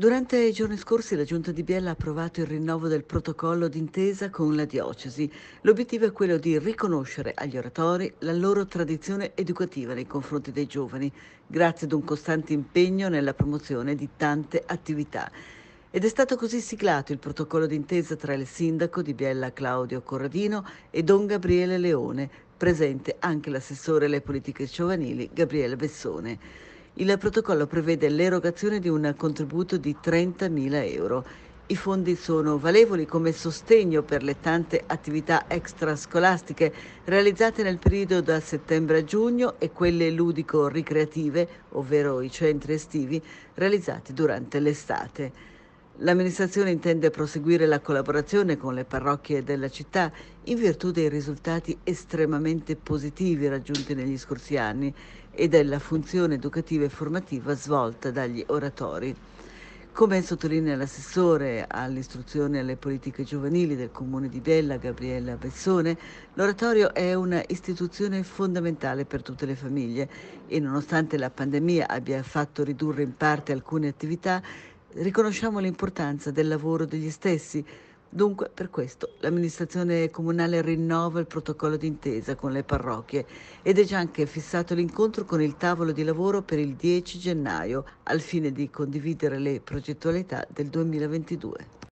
Durante i giorni scorsi la Giunta di Biella ha approvato il rinnovo del protocollo d'intesa con la diocesi. L'obiettivo è quello di riconoscere agli oratori la loro tradizione educativa nei confronti dei giovani, grazie ad un costante impegno nella promozione di tante attività. Ed è stato così siglato il protocollo d'intesa tra il sindaco di Biella Claudio Corradino e Don Gabriele Leone, presente anche l'assessore alle politiche giovanili Gabriele Bessone. Il protocollo prevede l'erogazione di un contributo di 30.000 euro. I fondi sono valevoli come sostegno per le tante attività extrascolastiche realizzate nel periodo da settembre a giugno e quelle ludico-ricreative, ovvero i centri estivi, realizzati durante l'estate. L'amministrazione intende proseguire la collaborazione con le parrocchie della città in virtù dei risultati estremamente positivi raggiunti negli scorsi anni e della funzione educativa e formativa svolta dagli oratori. Come sottolinea l'assessore all'istruzione e alle politiche giovanili del comune di Bella, Gabriella Bessone, l'oratorio è una istituzione fondamentale per tutte le famiglie e nonostante la pandemia abbia fatto ridurre in parte alcune attività, riconosciamo l'importanza del lavoro degli stessi. Dunque, per questo, l'amministrazione comunale rinnova il protocollo d'intesa con le parrocchie ed è già anche fissato l'incontro con il tavolo di lavoro per il 10 gennaio, al fine di condividere le progettualità del 2022.